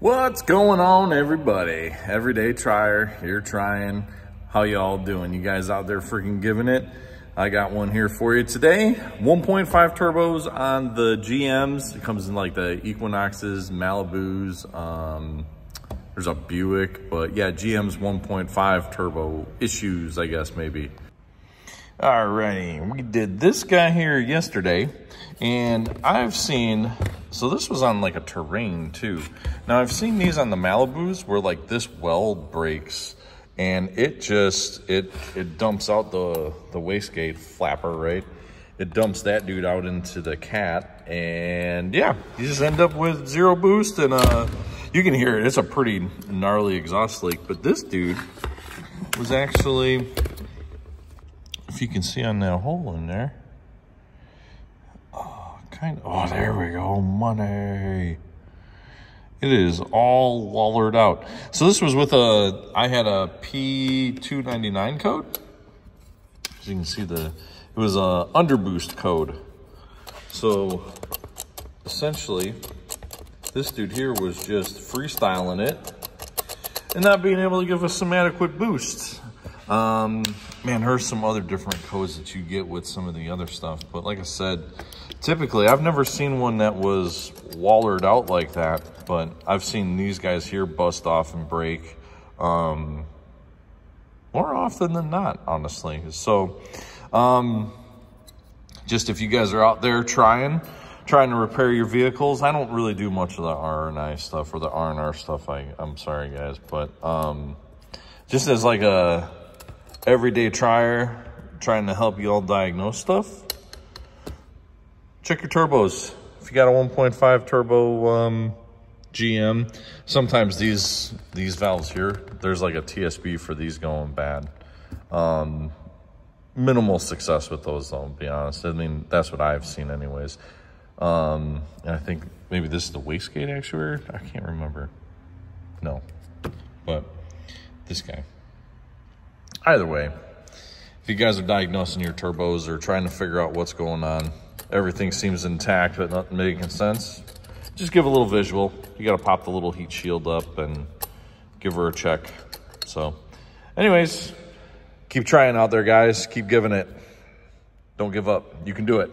What's going on, everybody? Everyday Tryer, you're trying. How y'all doing? You guys out there freaking giving it? I got one here for you today. 1.5 turbos on the GMs. It comes in like the Equinoxes, Malibus. Um, there's a Buick, but yeah, GM's 1.5 turbo issues, I guess maybe. Alrighty, we did this guy here yesterday, and I've seen, so this was on like a terrain too. Now I've seen these on the Malibus where like this weld breaks and it just, it it dumps out the, the wastegate flapper, right? It dumps that dude out into the cat and yeah, you just end up with zero boost and uh, you can hear it, it's a pretty gnarly exhaust leak, but this dude was actually if you can see on that hole in there. Oh, kind of, oh, there we go, money. It is all wallered out. So this was with a, I had a P299 code. As you can see the, it was a underboost code. So essentially, this dude here was just freestyling it and not being able to give us some adequate boosts. Um, man, there's some other different codes that you get with some of the other stuff. But like I said, typically I've never seen one that was wallered out like that. But I've seen these guys here bust off and break um, more often than not, honestly. So um, just if you guys are out there trying, trying to repair your vehicles, I don't really do much of the R&I stuff or the R&R stuff. I, I'm sorry, guys. But um, just as like a everyday trier trying to help you all diagnose stuff, check your turbos. If you got a 1.5 turbo um, GM, sometimes these these valves here, there's like a TSB for these going bad. Um, minimal success with those though, to be honest. I mean, that's what I've seen anyways. Um, and I think maybe this is the wastegate actuator. I can't remember. No, but this guy. Either way, if you guys are diagnosing your turbos or trying to figure out what's going on, everything seems intact but not making sense, just give a little visual. You got to pop the little heat shield up and give her a check. So anyways, keep trying out there, guys. Keep giving it. Don't give up. You can do it.